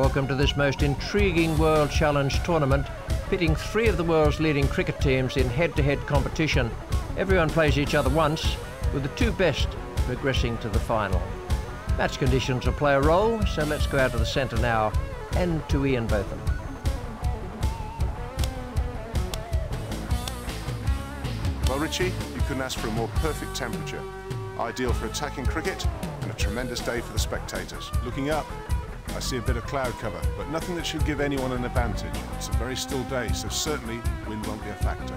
Welcome to this most intriguing World Challenge tournament, pitting three of the world's leading cricket teams in head-to-head -head competition. Everyone plays each other once, with the two best progressing to the final. Match conditions will play a role, so let's go out to the centre now and to Ian Botham. Well, Richie, you couldn't ask for a more perfect temperature. Ideal for attacking cricket and a tremendous day for the spectators. Looking up, I see a bit of cloud cover, but nothing that should give anyone an advantage. It's a very still day, so certainly wind won't be a factor.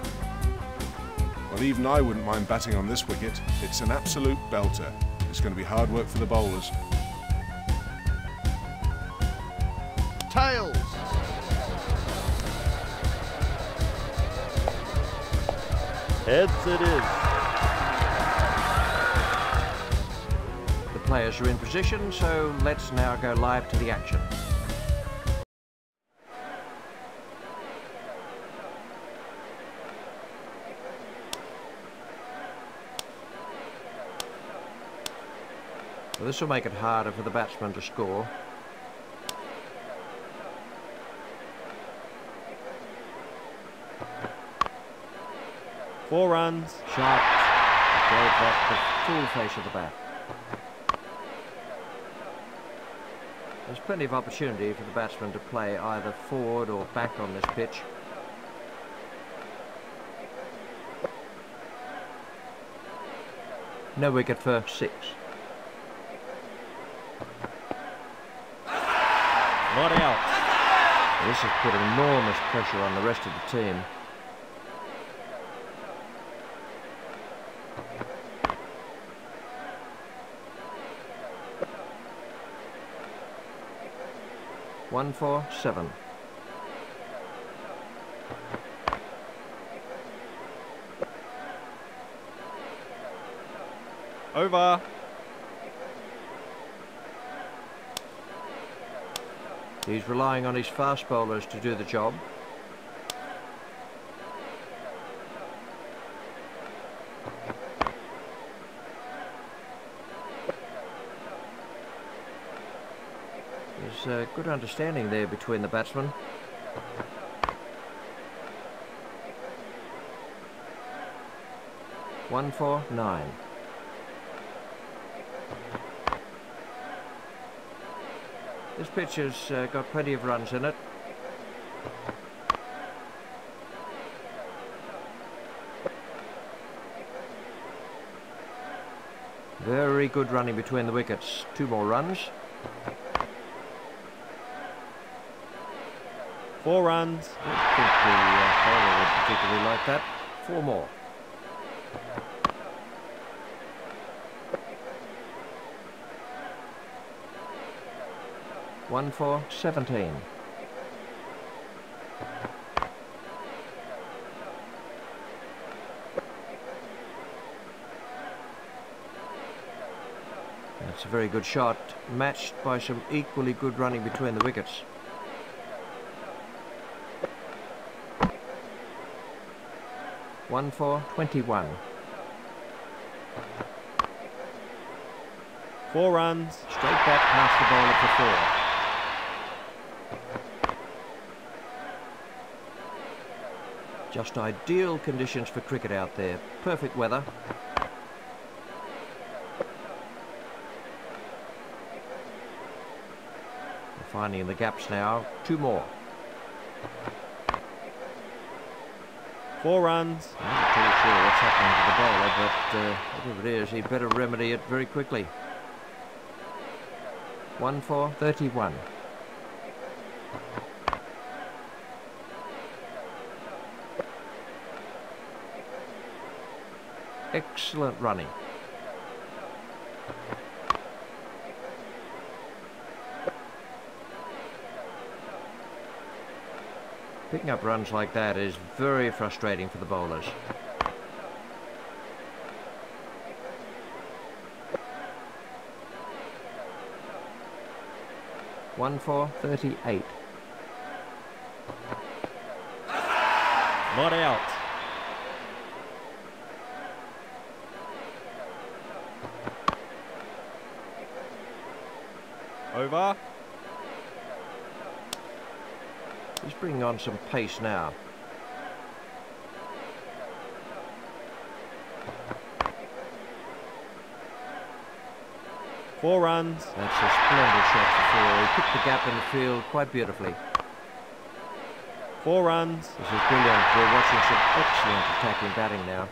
Well, even I wouldn't mind batting on this wicket. It's an absolute belter. It's going to be hard work for the bowlers. Tails. Heads it is. Players are in position, so let's now go live to the action. Well, this will make it harder for the batsman to score. Four runs. Sharp. Gave that the full face of the bat. There's plenty of opportunity for the batsman to play either forward or back on this pitch. No wicket for six. Not out. This has put enormous pressure on the rest of the team. One four seven. Over. He's relying on his fast bowlers to do the job. A good understanding there between the batsmen. One four nine. This pitch has uh, got plenty of runs in it. Very good running between the wickets. Two more runs. Four runs. I don't think the uh, bowler would particularly like that. Four more. One for 17. That's a very good shot, matched by some equally good running between the wickets. One for 21. Four runs. Straight back past the bowler for four. Just ideal conditions for cricket out there. Perfect weather. We're finding the gaps now. Two more. Four runs. I'm not too sure what's happening to the bowler, but uh, whatever it is, he'd better remedy it very quickly. One for 31. Excellent running. Picking up runs like that is very frustrating for the bowlers. One for 38. Not out. Over. He's bringing on some pace now. Four runs. That's a splendid shot for four. He picked the gap in the field quite beautifully. Four runs. This is brilliant. We're watching some excellent attacking batting now.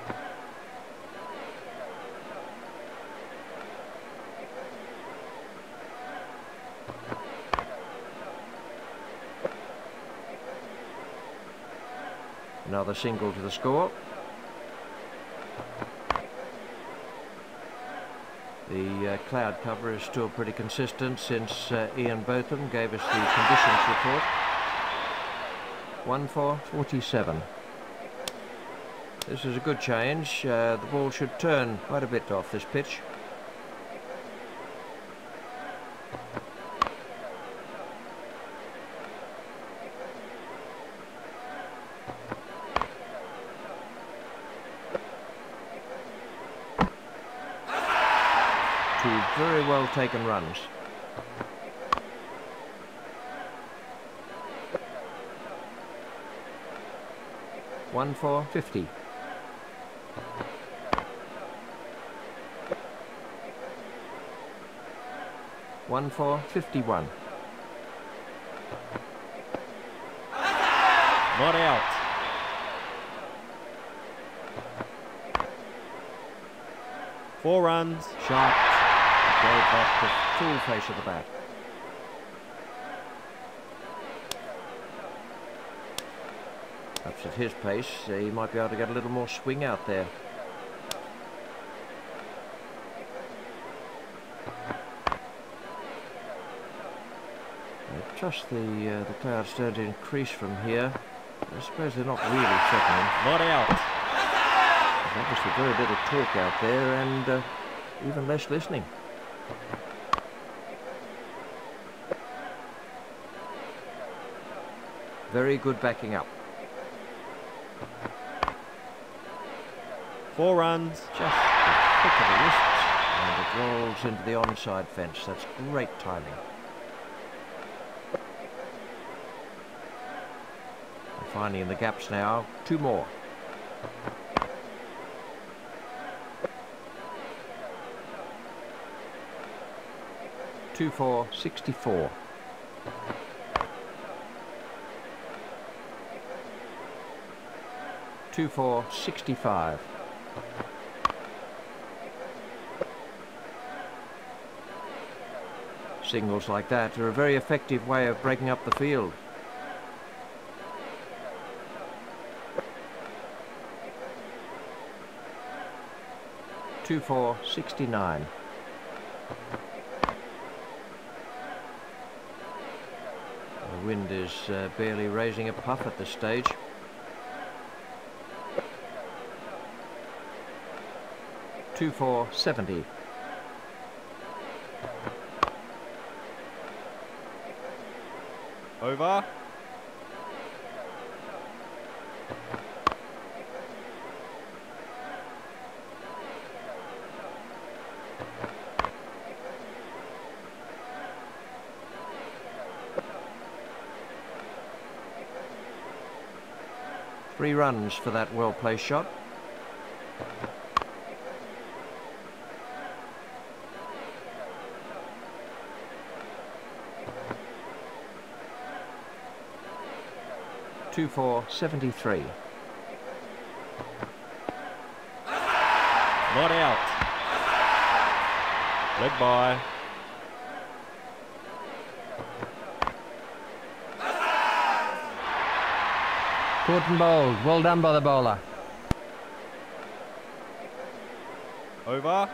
Another single to the score. The uh, cloud cover is still pretty consistent since uh, Ian Botham gave us the conditions report. 1 for 47. This is a good change. Uh, the ball should turn quite a bit off this pitch. Two taken runs. One for 50. One for 51. Not out. Four runs. Sharp. Gave that the full face of the bat. Perhaps at his pace, he might be able to get a little more swing out there. Just the uh, the clouds don't increase from here. I suppose they're not really threatening. Not out. There's obviously very little talk out there and uh, even less listening. Very good backing up. Four runs. Just the flick of the wrists and it rolls into the onside fence. That's great timing. We're finding the gaps now. Two more. Two four sixty four. Two four sixty five. Singles like that are a very effective way of breaking up the field. Two four sixty nine. The wind is uh, barely raising a puff at this stage. Two four seventy. Over. Three runs for that well-placed shot. Two four seventy three. Not out. Leg bye. Caught and bowled. Well done by the bowler. Over.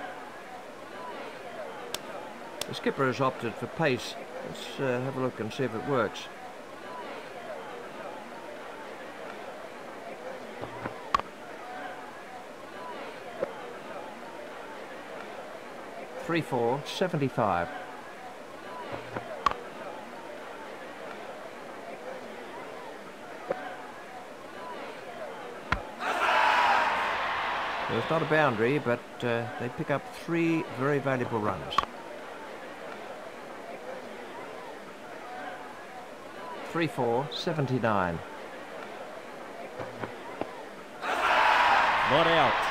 The skipper has opted for pace. Let's uh, have a look and see if it works. Three four seventy five. Well, it's not a boundary, but uh, they pick up three very valuable runs. 3-4, 79. Not out.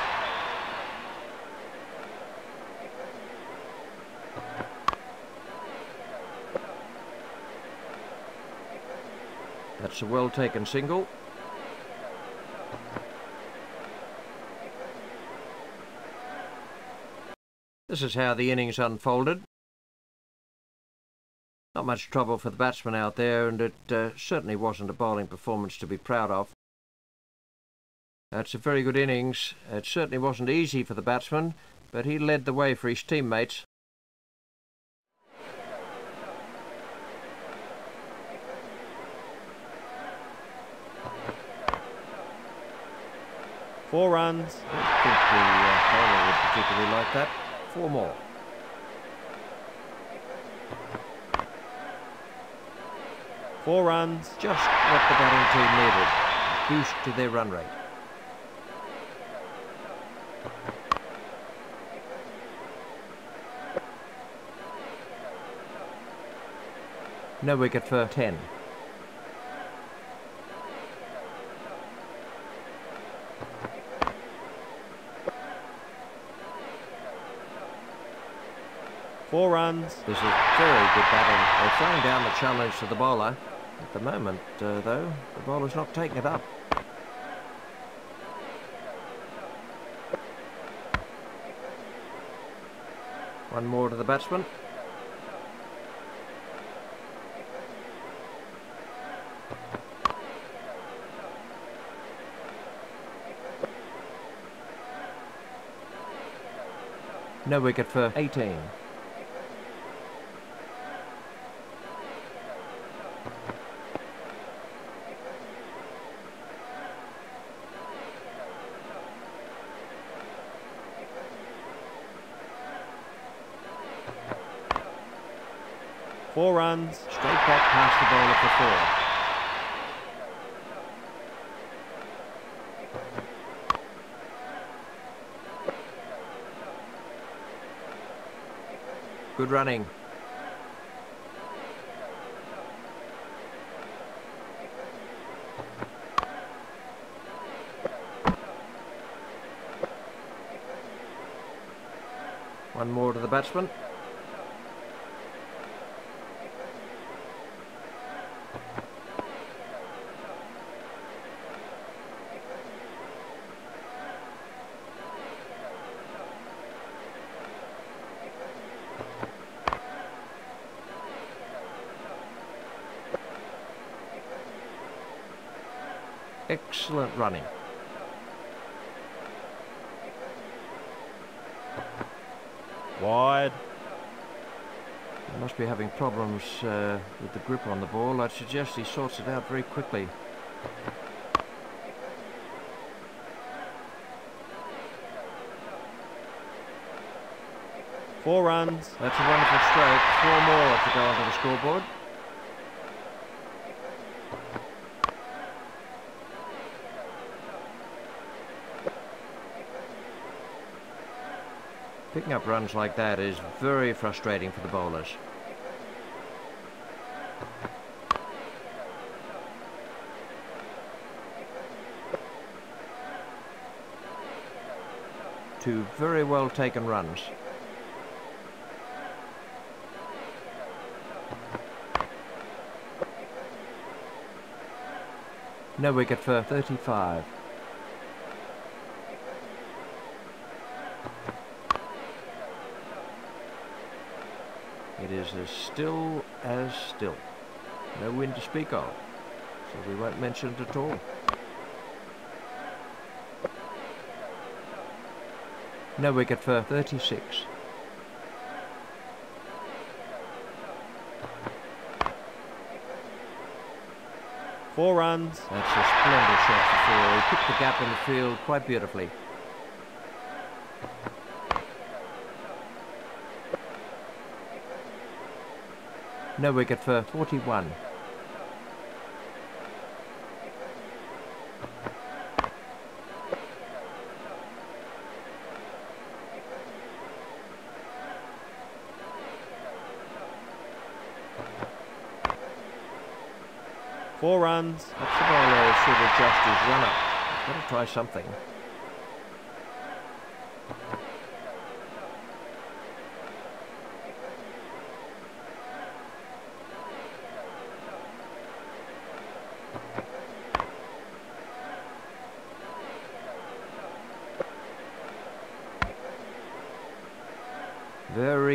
That's a well taken single. This is how the innings unfolded. Not much trouble for the batsman out there, and it uh, certainly wasn't a bowling performance to be proud of. That's a very good innings. It certainly wasn't easy for the batsman, but he led the way for his teammates. Four runs. I think the uh, bowler would particularly like that. Four more. Four runs. Just what the batting team needed. Boost to their run rate. No wicket for 10. Four runs. This is very good batting. They're throwing down the challenge to the bowler. At the moment, uh, though, the bowler's not taking it up. One more to the batsman. No wicket for 18. Four runs. Straight back past the bowler for four. Good running. One more to the batsman. Excellent running. Wide. He must be having problems uh, with the grip on the ball. I'd suggest he sorts it out very quickly. Four runs. That's a wonderful stroke. Four more to go onto the scoreboard. Picking up runs like that is very frustrating for the bowlers. Two very well taken runs. No wicket for 35. It is as still as still. No wind to speak of, so we won't mention it at all. No wicket for 36. Four runs. That's a splendid shot for four. He picked the gap in the field quite beautifully. No wicket for 41. Four runs. Bowler should adjust his run-up. Got to try something.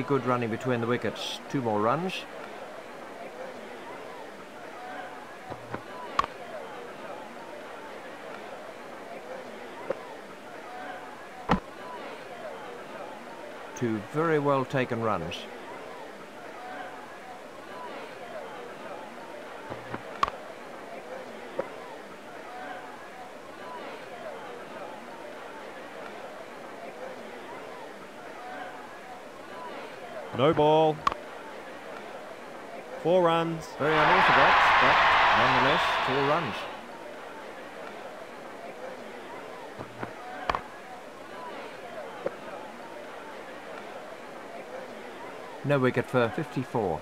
Good running between the wickets. Two more runs. Two very well taken runs. No ball. Four runs. Very unorthodox, but nonetheless, four runs. No wicket for 54.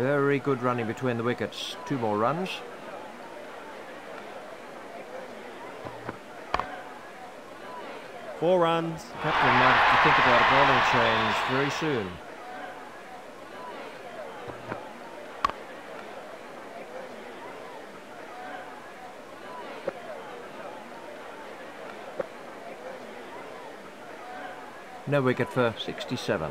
Very good running between the wickets. Two more runs. Four runs. Captain might have to think about a bowling change very soon. No wicket for 67.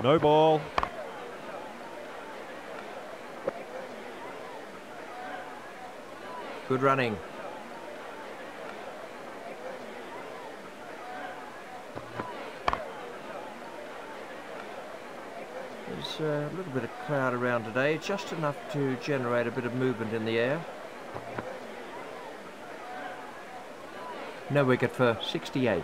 No ball. Good running. There's uh, a little bit of cloud around today, just enough to generate a bit of movement in the air. No wicket for 68.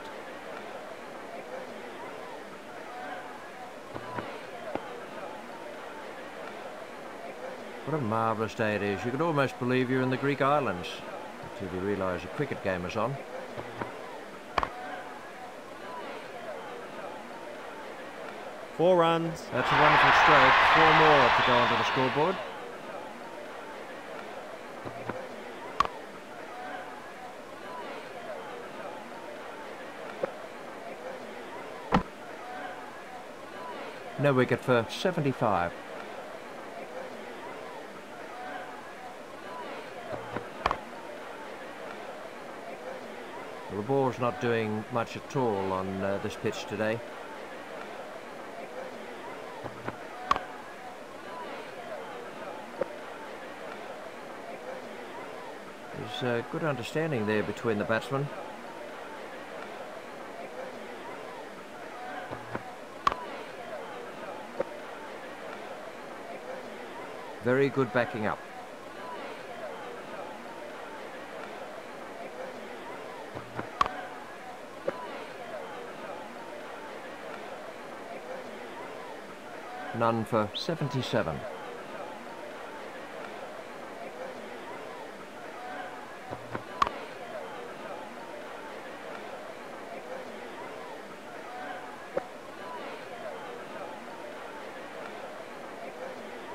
What a marvellous day it is. You could almost believe you're in the Greek islands until you realise a cricket game is on. Four runs. That's a wonderful stroke. Four more to go onto the scoreboard. No wicket for 75. Well, the ball's not doing much at all on uh, this pitch today. There's a good understanding there between the batsmen. Very good backing up. None for 77.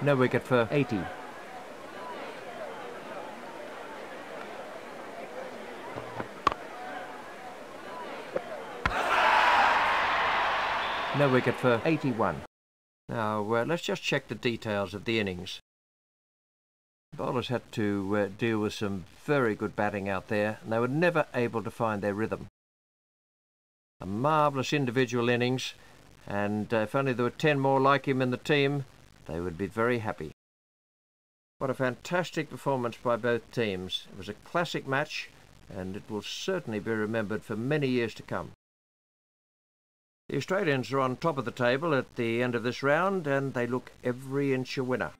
No wicket for 80. No wicket for 81. Now, uh, let's just check the details of the innings. Bowlers had to uh, deal with some very good batting out there, and they were never able to find their rhythm. A marvellous individual innings, and uh, if only there were 10 more like him in the team, they would be very happy. What a fantastic performance by both teams. It was a classic match, and it will certainly be remembered for many years to come. The Australians are on top of the table at the end of this round, and they look every inch a winner.